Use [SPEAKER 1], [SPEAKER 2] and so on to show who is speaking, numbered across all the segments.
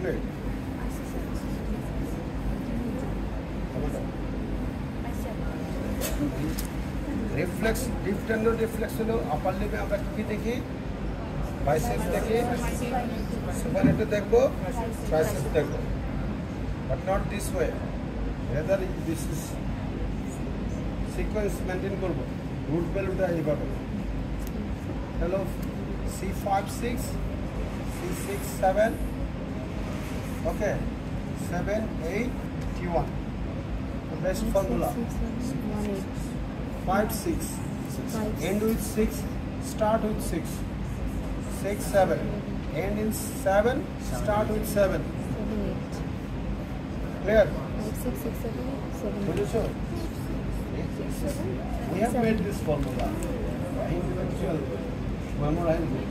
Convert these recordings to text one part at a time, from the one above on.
[SPEAKER 1] complete reflex deep tendon reflex হলো upper লিপে আমরা কী দেখি বাইসেপস দেখি সুপারেটে দেখবো ট্রাইসেপস দেখবো but not this way rather this is sequence maintain করবো রুট বেলুটা এইভাবে hello C five six C six seven Okay, 7, 8, T1. The best six, formula. 5, 6. Five, End with 6, start with 6. 6, 7. End in 7, start with 7. 7, 8. Clear? 5, 6, 6, 7, 7. What is it? We have made this formula. Individual. Memorize it.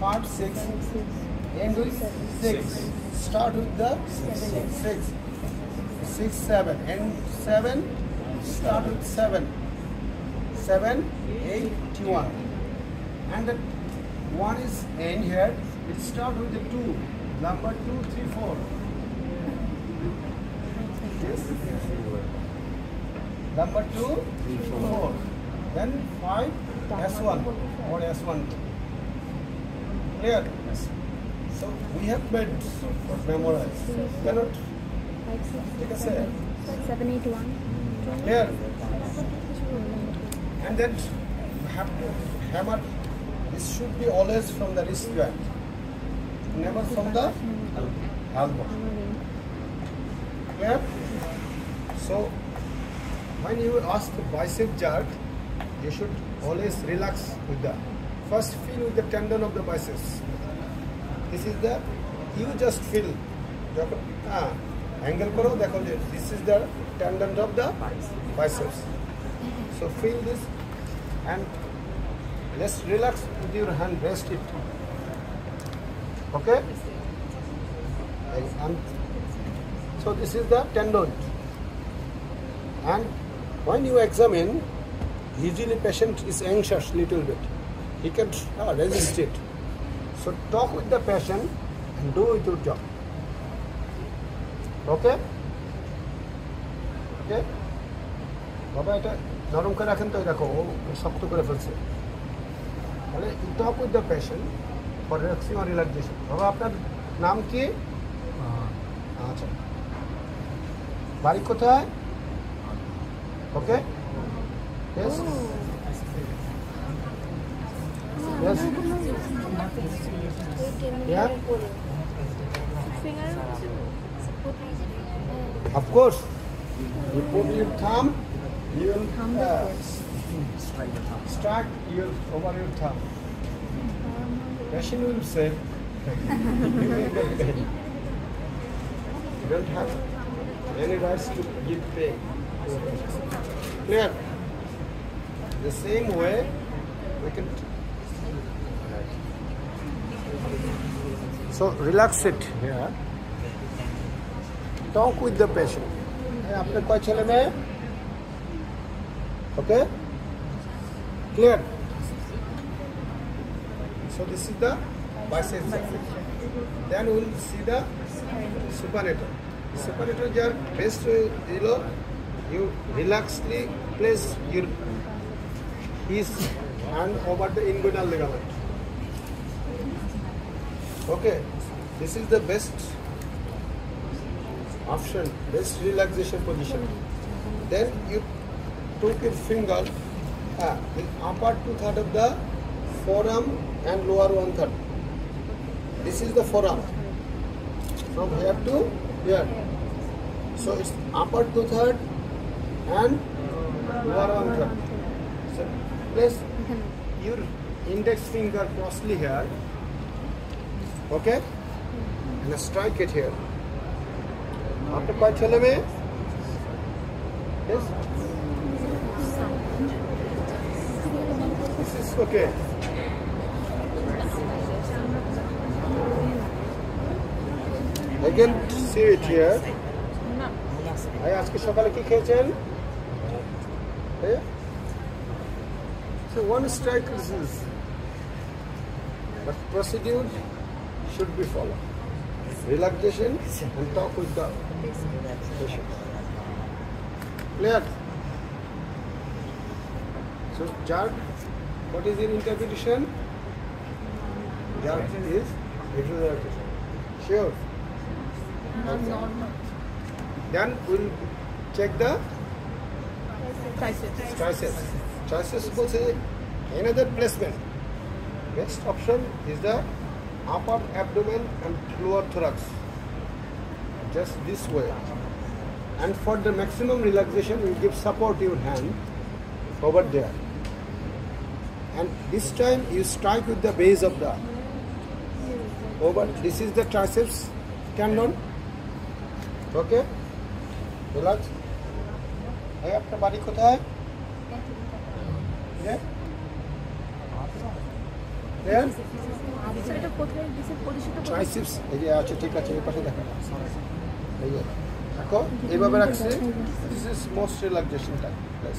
[SPEAKER 1] 5, 6. Five, six end with six. Start with the six. Six seven. End seven. Start with seven. Seven eight one. And the one is end here. It start with the two. Number two three four. Yes number two four. Then five s1 or s1 clear so we have made memorize cannot take a
[SPEAKER 2] eight one.
[SPEAKER 1] Here. And then you have to hammer. This should be always from the wrist joint, never from the elbow. Clear? So when you ask the bicep jerk, you should always relax with the first feel with the tendon of the biceps. This is the you just feel. যখন হ্যাঁ angle করেও দেখো যে this is the tendon of the biceps. So feel this and just relax with your hand, rest it. Okay? And- and so this is the tendon. And when you examine, usually patient is anxious little bit. He can uh, resist it. So talk with the patient and do it your job. Okay? Okay? বাবা এটা নরম করে রাখেন তো দেখো ও শক্ত করে ফেলছে। তাহলে talk with the patient for relaxing R relaxation বাবা আপনার নাম কি? আচ্ছা। বাড়ি কোথায়? ওকে Yes? Yes? Yeah? Of course. You put your thumb, you will uh, strike your over your thumb. Patient will say, you don't have any rights to give pay. Clear? The same way, we can. So relax it here. Talk with the patient. आपने कोई चले में okay clear so this is the bisection then we'll see the supinator supinator jar best dilo you relaxly place your his hand over the inguinal ligament Okay, this is the best option, best relaxation position. Then you took your finger, uh, the upper two third of the forearm and lower one third. This is the forearm. From here to here. So it's upper two third and lower one third. So place your index finger crossly here. Okay? And strike it here. After কয় ছেলে মেয়ে Yes? This is okay. Again, see it here. ভাই আজকে সকালে কি খেয়েছেন So one strike is this. But procedure should be followed. Relaxation and talk with the patient. Clear? So chart, what is your interpretation? Chart is relaxation. Sure. Then we'll check the
[SPEAKER 2] choices.
[SPEAKER 1] Choices. Choices will say another placement. Best option is the upper abdomen and lower thorax. Just this way. And for the maximum relaxation, we give support your hand over there. And this time you strike with the base of the over. This is the triceps tendon. Okay? Relax. ভাই আপনার বাড়ি কোথায় Yeah? Triceps এই যে আছে ঠিক আছে এই পাশে দেখা। এই যে দেখো এইভাবে রাখছে। This is most relaxation time plus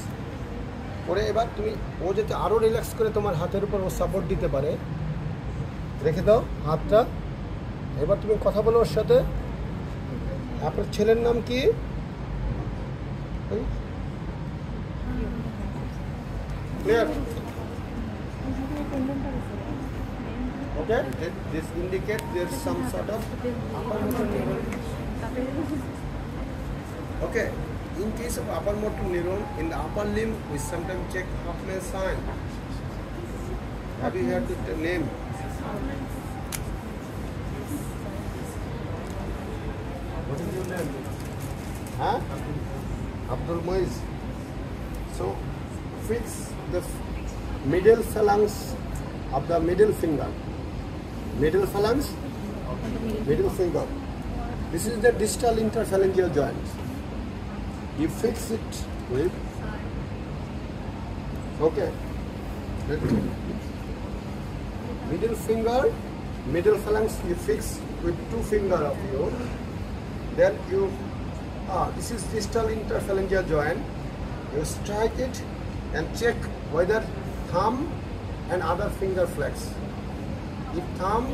[SPEAKER 1] পরে এবার তুমি ও যাতে আরও রিল্যাক্স করে তোমার হাতের উপর ও সাপোর্ট দিতে পারে রেখে দাও হাতটা। এবার তুমি কথা বলো ওর সাথে। আপনার ছেলের নাম কি? Clear Okay, this indicates there's some sort of upper motor neuron. Okay, in case of upper motor neuron, in the upper limb, we sometimes check Hoffman sign. Have you heard the name? What is your name? Huh? Abdul Moiz. So, fix the middle phalanx of the middle finger. Middle phalanx, middle finger. This is the distal interphalangeal joint. You fix it with, okay. Middle finger, middle phalanx you fix with two finger of you. Then you, ah, this is distal interphalangeal joint. You strike it and check whether thumb and other finger flex. If thumb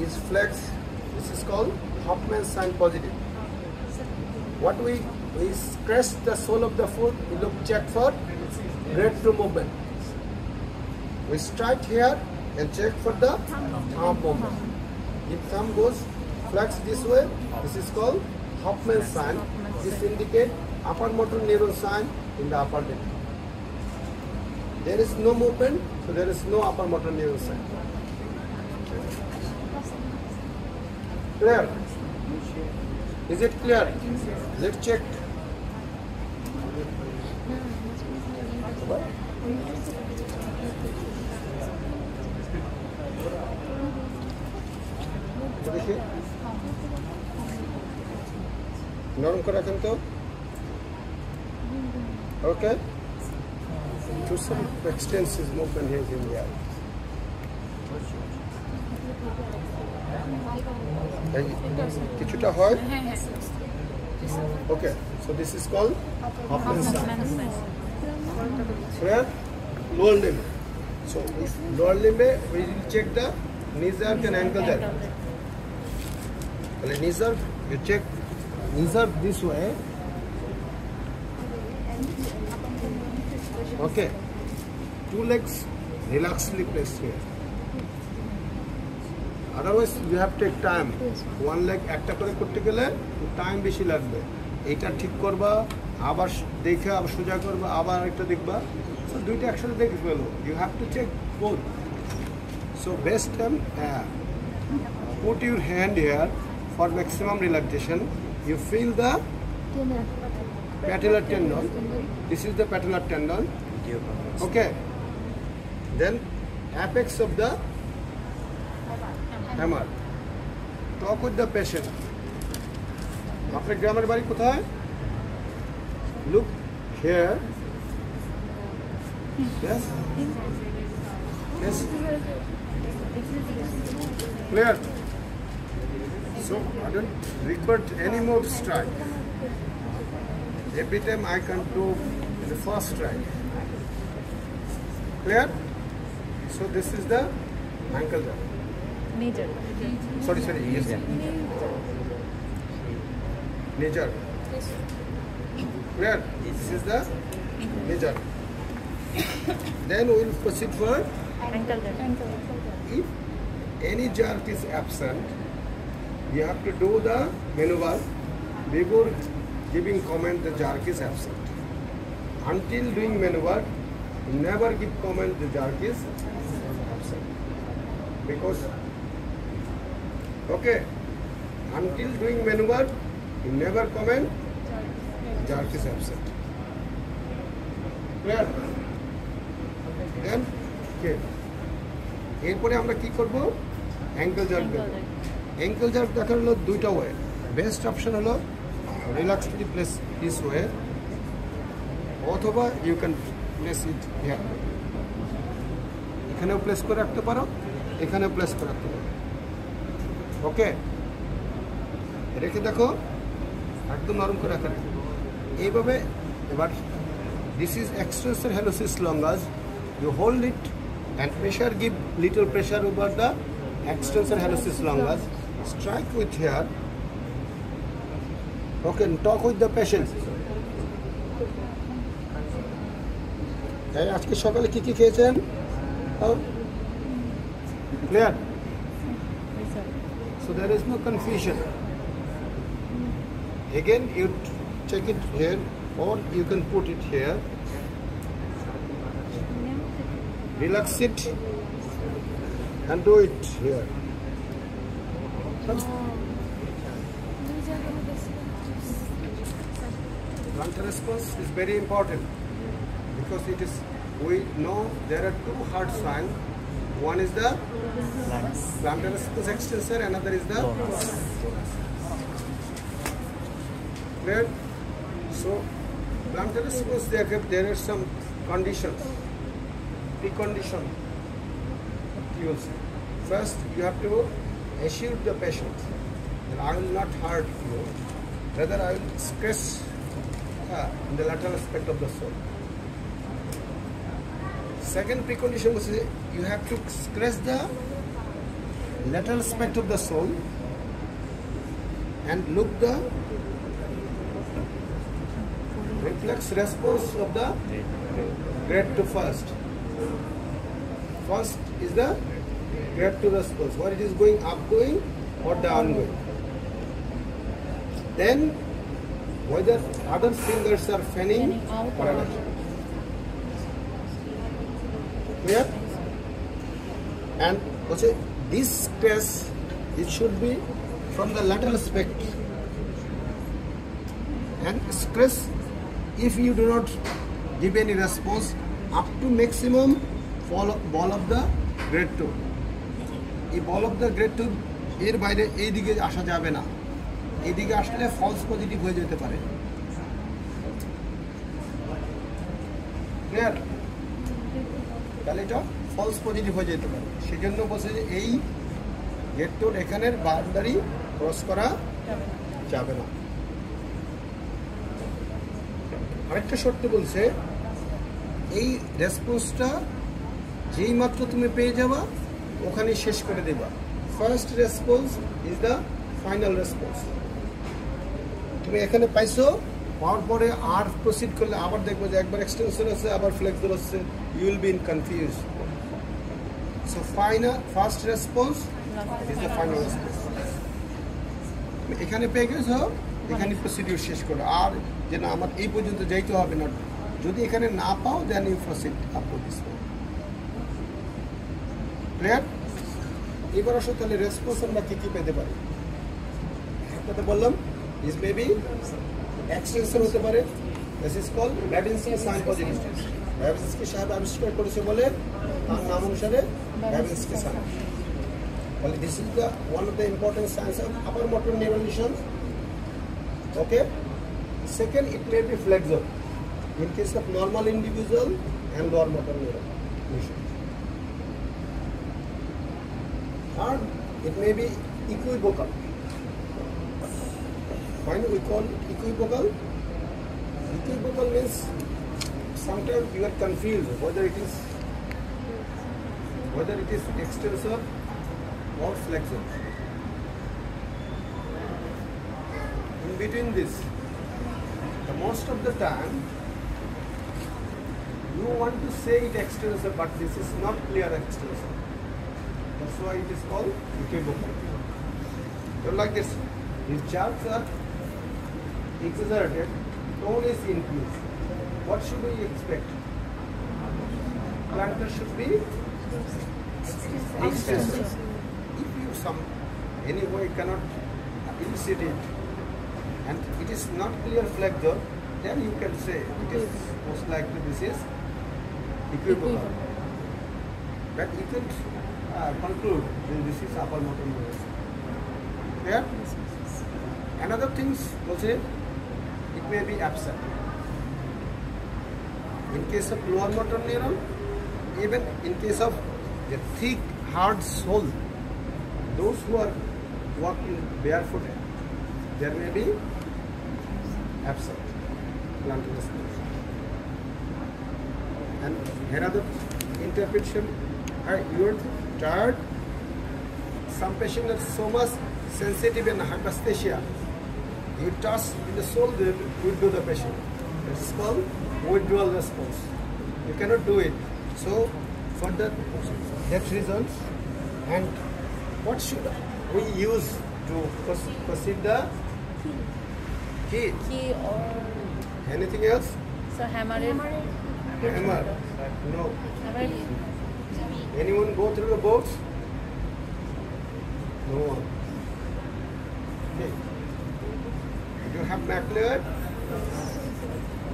[SPEAKER 1] is flexed, this is called Hoffman's sign positive. What we we press the sole of the foot, we look check for breadthrough movement. We strike here and check for the thumb movement. If thumb goes flex this way, this is called Hoffman's sign. This indicate upper motor neuron sign in the upper limb. There is no movement, so there is no upper motor neuron sign. Clear? Is it clear? Let's check. দেখি নরম করে রাখেন তো ওকে to some extensive movement here in the eye. এই কিছুটা হয়
[SPEAKER 2] হ্যাঁ হ্যাঁ
[SPEAKER 1] ওকে so this is call Hoffman sign. Where? Lower limb. So if lower limb we will check the knee jerk and ankle jerk. তাহলে knee jerk you check knee jerk this way. Okay. Two legs relaxedly placed here. Otherwise you have take time one leg একটা করে করতে গেলে time বেশি লাগবে। এইটা ঠিক করবা আবার দেখে আবার সোজা করবা আবার একটা দেখবা। সো দুইটা একসাথে দেখে ফেলো। You have to check both so best time put your hand here for maximum relaxation you feel the patellar tendon. This is the patellar tendon. Okay. Then apex of the hammer. Talk with the patient. আপনার গ্রামের বাড়ি কোথায় look hair Yes? Yes? Clear? So I don't require any more strike. Every time I can do the first strike. Clear? So this is the ankle jab.
[SPEAKER 2] Major.
[SPEAKER 1] Sorry, sorry, yes. Major. Clear? This is the major. then we will proceed for
[SPEAKER 2] Ankle joint.
[SPEAKER 1] if any jerk is absent, you have to do the maneuver before giving comment the jerk is absent. Until doing maneuver, never give comment the jerk is absent. Because, okay, until doing maneuver, you never comment jerk is absent. Clear? Then, okay. এরপরে আমরা কি করব
[SPEAKER 2] ankle jerk joint.
[SPEAKER 1] Ankle jerk দেখার হলো দুইটা way best option হলো relax to place this way অথবা you can place it here এখানেও প্লেস করে রাখতে পারো এখানে প্লেস করা তো ওকে রেখে দেখো? একদম নরম করে রাখা এইভাবে এবার this is এক্সট্রেসের hallucis longus you hold it and pressure give little pressure over the extensor hallucis longus strike with here okay talk with the patient আজকে সকালে কী কী খেয়েছেন?
[SPEAKER 2] Clear?
[SPEAKER 1] So there is no confusion. Again, you check it here or you can put it here. Relax it and do it here. Plantar response is very important because it is, we know there are two hard signs one is the plantar response extensor, another is the clear. So plantar response there there are some conditions, precondition. First, you have to assure the patient that I will not hurt you, rather I will stress uh, in the lateral aspect of the sole. Second precondition was you have to stress the lateral aspect of the sole and look the reflex response of the great toe first. First is the great toe response, where it is going up going or down going. Then whether other fingers are fanning or. Clear? And it? This stress, it should be from the lateral aspect. And stress, if you do not give any response, up to maximum fall of, ball of the grade 2. এই ball of the grade two এর বাইরে এই দিকে আসা যাবে না এইদিকে আসলে ফলস পজিটিভ হয়ে যেতে পারে ক্লিয়ার এটা ফলস পজিটিভ হয়ে যেতে পারে। সেই জন্য বলছে যে এই গেটটোর এখানের বাউন্ডারি ক্রস করা যাবে না। আরেকটা শর্ত বলছে, এই রেসপন্সটা যেই মাত্র তুমি পেয়ে যাবা ওখানে শেষ করে দেবা। First response is the final response তুমি এখানে পাইছো পাওয়ার পরে আর প্রসিড করলে আবার দেখব যে একবার এক্সটেনশন আছে, আবার ফ্লেক্সর হচ্ছে you will be in confuse so final first response is the final response এখানে পেয়ে গেছো, এখানে প্রসিডিউর শেষ করো। আর যে না আমার এই পর্যন্ত যাইতে হবে না, যদি এখানে না পাও then you proceed up to clear এবার আসো তাহলে রেসপন্স আমরা কি কি পেতে পারি? একটাতে বললাম ইজ মেবি এক্সটেনশন হতে পারে this is call Babinski sign positive Babinski সাহেব আবিষ্কার করেছে বলে তার নাম অনুসারে ব্যাবিনস্কি সাইন বলে this is the one of the important science of upper motor neuron lesion okay second it may be flexor in case of normal individual and lower motor neuron lesion. Third, it may be equivocal. Do we call equivocal? Equivocal means sometimes you are confused whether it is whether it is extensor or flexor. In between this, the most of the time, you want to say it extensor, but this is not clear extensor. That's why it is called equivocal. So like this, these jabs are exerted, tone is increased. What should we expect? Plantar should be extensor. If you some anyway cannot elicit it and it is not clear flexor, then you can say it is most likely this is equivocal. But you can uh, conclude that this is upper motor. Yeah? Another things also it may be absent. In case of lower motor neuron, even in case of a thick, hard sole, those who are walking barefooted, there may be absent plantar fasciitis. And another interpretation, are you tired? Some patients are so much sensitive in hyperesthesia. You touch in the sole, they withdraw the patient. It is called withdrawal response. You cannot do it. So, for that, that reason, and what should we use to proce- proceed the key?
[SPEAKER 2] Key or
[SPEAKER 1] Anything else?
[SPEAKER 2] so hammer it.
[SPEAKER 1] Hammer? No.
[SPEAKER 2] Hammer.
[SPEAKER 1] Anyone go through the box? No one. Okay. You have MacLeod?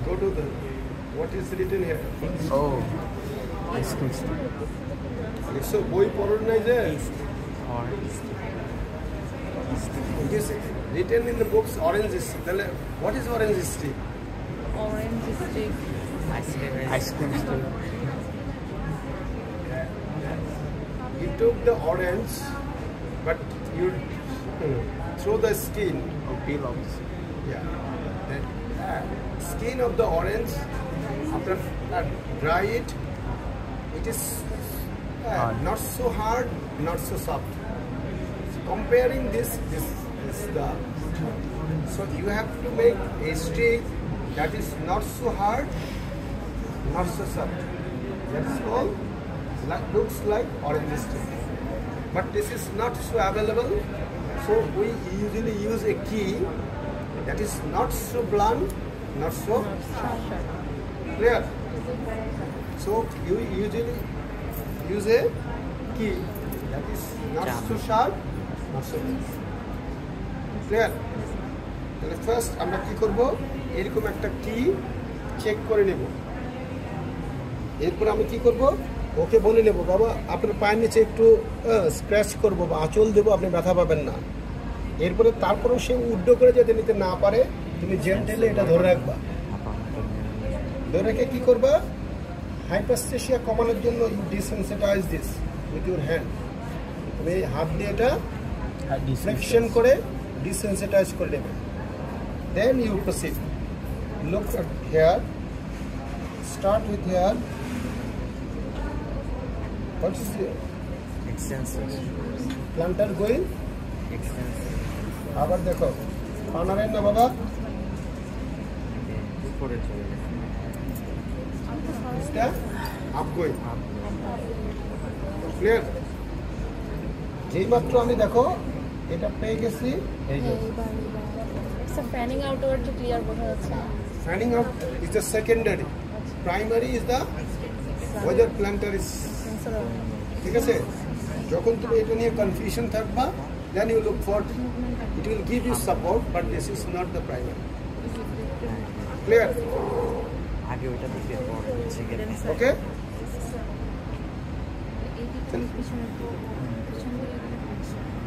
[SPEAKER 1] Go to the what is written here?
[SPEAKER 3] Oh, excuse me.
[SPEAKER 1] So বই পড়ুন নাই যে
[SPEAKER 3] Or
[SPEAKER 1] it is written in the books orange is তাহলে what is orange stick?
[SPEAKER 2] Orange stick.
[SPEAKER 3] ice cream stick.
[SPEAKER 1] You took the orange but you uh, throw the skin
[SPEAKER 3] Or pillows.
[SPEAKER 1] yeah. The uh, skin of the orange, after uh, dry it, it is uh, not so hard, not so soft. Comparing this, this is the. So you have to make a stick that is not so hard, not so soft. That's called like, looks like orange stick. But this is not so available. So we usually use a key that is not so blunt, not so clear. So you usually use a key that is not
[SPEAKER 3] Jam.
[SPEAKER 1] so sharp, not so clear. তাহলে first আমরা কি করব এরকম একটা কি check করে নেব এরপর আমি কি করব ওকে বলে নেব বাবা আপনার পায়ের নিচে একটু স্ক্র্যাচ করব বা আঁচল দেবো আপনি ব্যথা পাবেন না এরপরে তারপরেও সে উড্ড করে যাতে নিতে না পারে তুমি জেন্টেলে এটা ধরে রাখবা। ধরে রেখে কি করবা? হাইপারস্টেশিয়া কমানোর জন্য you desensitise this with your hand তুমি হাত দিয়ে এটা ফ্লেকশন করে ডিসেন্সিটাইজ করে নেবে। Then you proceed look here start with here what is the
[SPEAKER 3] Extensor.
[SPEAKER 1] plantar going?
[SPEAKER 3] Extensor.
[SPEAKER 1] আবার দেখো পানারের না বাবা।
[SPEAKER 3] উপরে চলে গেছে
[SPEAKER 1] ক্লিয়ার যেই মাত্র আমি দেখো এটা পেয়ে গেছি। এই যে।
[SPEAKER 2] বোঝা যাচ্ছে।
[SPEAKER 1] Fanning out is the secondary primary is the whether
[SPEAKER 2] plantar is
[SPEAKER 1] ঠিক আছে? যখন তুমি এটা নিয়ে কনফিউশন থাকবা then you look for It
[SPEAKER 3] will give you support, but this
[SPEAKER 1] is not the private. Clear? Okay?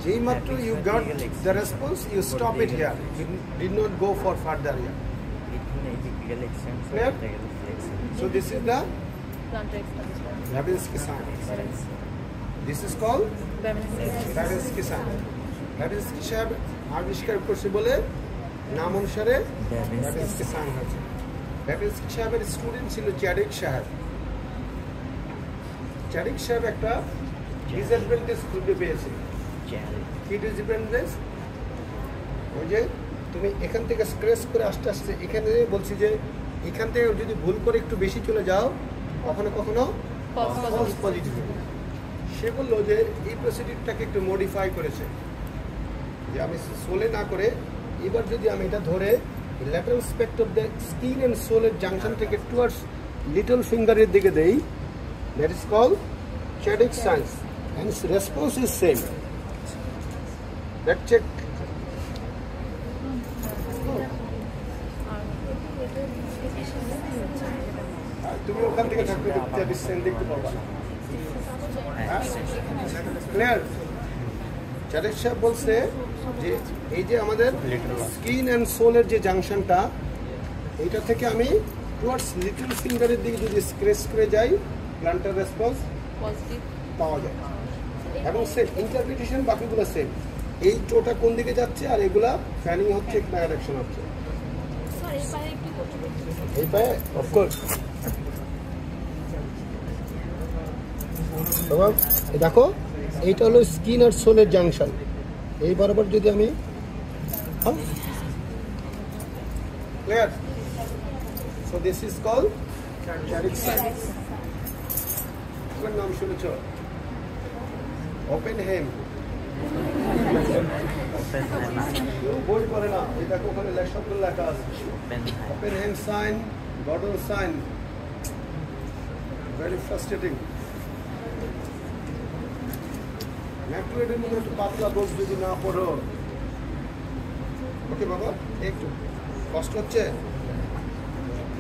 [SPEAKER 1] G matter you got the response, you stop it here. You did
[SPEAKER 3] not go for further here.
[SPEAKER 1] Clear? So this
[SPEAKER 2] is the
[SPEAKER 1] Babinski sign. This is called
[SPEAKER 2] Babinski
[SPEAKER 1] sign. সাহেব আবিষ্কার করছে বলে নাম অনুসারে
[SPEAKER 3] Babinski
[SPEAKER 1] সাহেবের student ছিল চ্যারিক সাহেব চ্যারিক সাহেব একটা ডিসঅ্যাডভান্টেজ খুঁজে পেয়েছে। কি ডিপেন্ডেন্স ওই যে তুমি এখান থেকে স্ক্রেচ করে আস্তে আস্তে এখানে বলছি যে এখান থেকে যদি ভুল করে একটু বেশি চলে যাও কখনো কখনো পজিটিভ সে বলল যে এই প্রসিডিউরটাকে একটু মডিফাই করেছে। যে আমি সোলে না করে এবার যদি আমি এটা ধরে lateral aspect of the skin and সোলের junction থেকে টুয়ার্ডস লিটল ফিঙ্গারের দিকে দেই that is call Chaddock signs and response is same that check তুমি ওখান থেকে থাকবে দেখতে ক্লিয়ার চারেক সাহেব বলছে যে এই যে আমাদের স্কিন অ্যান্ড সোলের যে জাংশনটা এইটা থেকে আমি টুয়ার্ডস লিটল ফিঙ্গারের দিকে যদি স্ক্রেচ করে যাই প্লান্টার রেসপন্স পাওয়া যায়। এবং সেম ইন্টারপ্রিটেশন বাকিগুলো সেম এই টোটা কোন দিকে যাচ্ছে আর এগুলা ফ্যানিং হচ্ছে ডাইরেকশন হচ্ছে?
[SPEAKER 2] এই পায়ে
[SPEAKER 1] অফকোর্স দেখো এইটা হলো স্কিন আর সোলের জাংশন। এই বরাবর যদি আমি clear so this is call Carrick signs নাম শুনেছ? ওপেন হেম কেউ বই করে না। এই দেখো ওখানে লেখা আছে। Open sign, Gordon sign. Very মধ্যে একটু পাতলা যদি না পড়ো। ওকে বাবা, একটু কষ্ট হচ্ছে?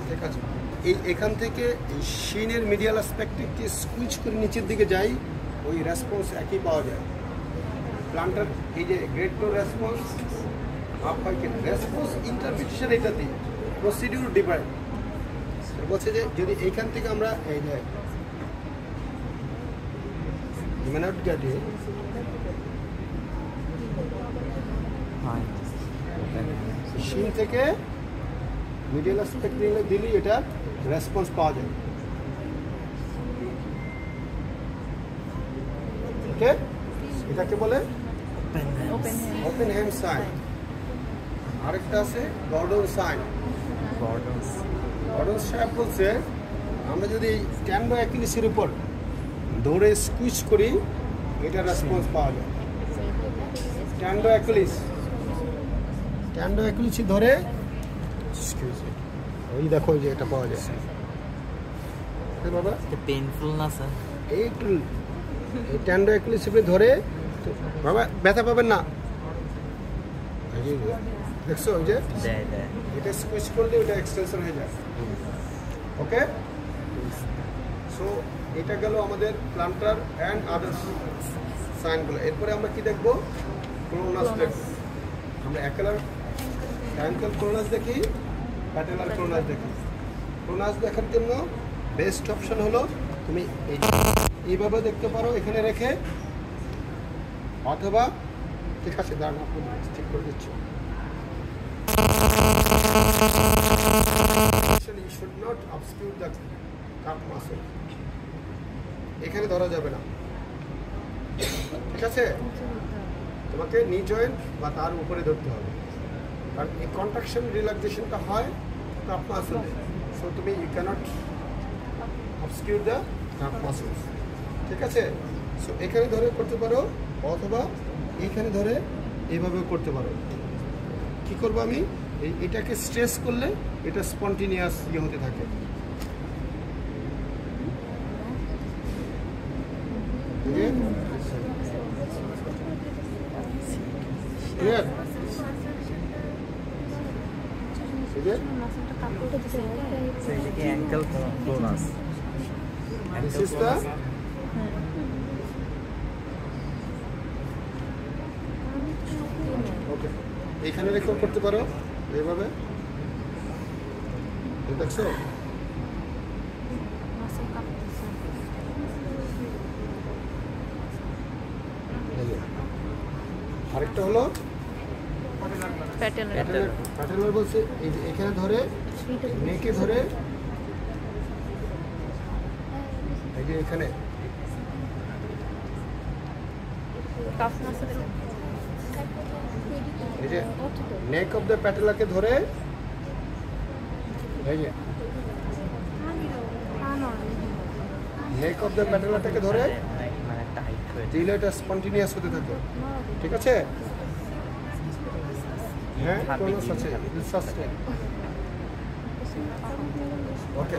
[SPEAKER 1] ঠিক আছে। এই এখান থেকে শিনের মিডিয়াল অ্যাসপেক্টকে স্কুইচ করে নিচের দিকে যাই, ওই রেসপন্স একই পাওয়া যায়। প্লান্টার এই যে গ্রেট টো রেসপন্স হয় রেসপন্স ইন্টারপ্রিটেশন এটাতে প্রসিডিউর ডিফারেন্ট বলছে যে যদি এইখান থেকে আমরা এই যে মেনট গেটে
[SPEAKER 3] হয়
[SPEAKER 1] শিন থেকে মিডিয়াল নিলে দিলেই এটা রেসপন্স পাওয়া যায়। ওকে? এটাকে বলে
[SPEAKER 3] ওপেন
[SPEAKER 2] ওপেন হ্যান্ড
[SPEAKER 1] সাইন আরেকটা আছে গর্ডন সাইন
[SPEAKER 3] গর্ডনস
[SPEAKER 1] গর্ডন সাহেব বলছে আমরা যদি স্ট্যান্ডো অ্যাকিলিসের উপর দৌড়ে স্কুইচ করি এটা রেসপন্স পাওয়া যায়। স্ট্যান্ডো অ্যাকুলিস স্ট্যান্ডো অ্যাকুলিস ধরে। Me, ওই দেখো যে এটা পাওয়া যায়। বাবা।
[SPEAKER 3] পেইনফুল না স্যার
[SPEAKER 1] এই এই ট্যান্ডো অ্যাকুলিস ধরে। বাবা ব্যথা পাবেন না। দেখছ ওই যে? এটা স্কুইচ করলে ওটা এক্সটেনশন হয়ে যায়। ওকে সো এটা গেল আমাদের প্লান্টার অ্যান্ড আদার্স সাইনগুলো এরপরে আমরা কি দেখব? ক্লোনাস দেখব। আমরা অ্যাকেলার অ্যাঙ্কেল ক্লোনাস দেখি প্যাটেলার ক্লোনাস দেখি। ক্লোনাস দেখার জন্য বেস্ট অপশন হলো তুমি এই। এইভাবে দেখতে পারো এখানে রেখে। অথবা ঠিক আছে দাঁড়ান ঠিক করে দিচ্ছি। You should not obscure the cup muscle. এখানে ধরা যাবে না। ঠিক আছে? তোমাকে নি জয়েন্ট বা তার উপরে ধরতে হবে। কারণ এই কন্ট্রাকশন রিল্যাক্সেশনটা হয় কাপ মাসেলে সো তুমি you can't obscure the cup muscles ঠিক আছে? সো এখানে ধরে করতে পারো, অথবা এইখানে ধরে এইভাবেও করতে পারো। কি করব আমি? এটাকে স্ট্রেস করলে এটা স্পন্টিনিয়াস ইয়ে হতে থাকে। ক্লিয়ার
[SPEAKER 3] অ্যাঙ্কেল
[SPEAKER 1] the ওকে এখানে রেকর্ড করতে পারো এইভাবে। এই দেখছ আরেকটা হলো
[SPEAKER 2] প্যাটেলার
[SPEAKER 1] বলছে এই এখানে ধরে নেকে ধরে এখানে। এই অফ দ্য প্যাটেলাকে ধরে এই অফ দ্য প্যাটেলাটাকে ধরে দিলে এটা স্পন্টিনিয়াস হতে থাকে। ঠিক আছে? হ্যাঁ বিশ্বাস ওকে